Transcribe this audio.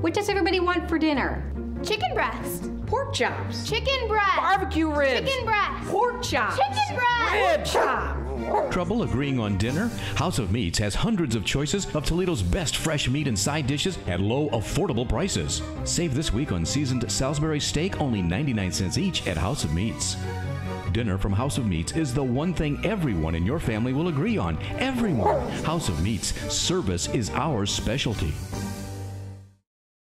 What does everybody want for dinner? Chicken breast. Pork chops. Chicken breast. Barbecue ribs. Chicken breast. Pork chops. Chicken breast. Rib chop. Trouble agreeing on dinner? House of Meats has hundreds of choices of Toledo's best fresh meat and side dishes at low, affordable prices. Save this week on seasoned Salisbury steak, only 99 cents each at House of Meats. Dinner from House of Meats is the one thing everyone in your family will agree on. Everyone. House of Meats. Service is our specialty.